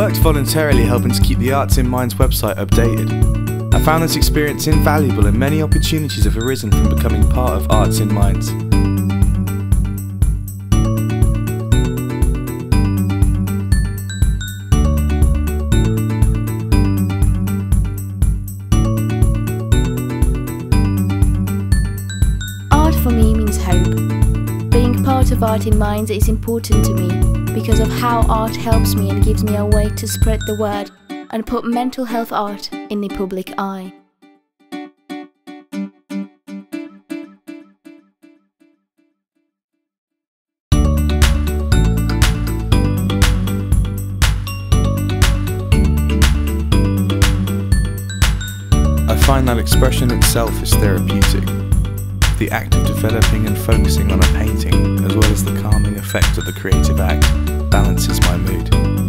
worked voluntarily helping to keep the Arts in Minds website updated. I found this experience invaluable and many opportunities have arisen from becoming part of Arts in Minds. Art for me means hope. Being part of Art in Minds is important to me because of how art helps me and gives me a way to spread the word and put mental health art in the public eye. I find that expression itself is therapeutic. The act of developing and focusing on a painting, as well as the calming effect of the creative act, balances my mood.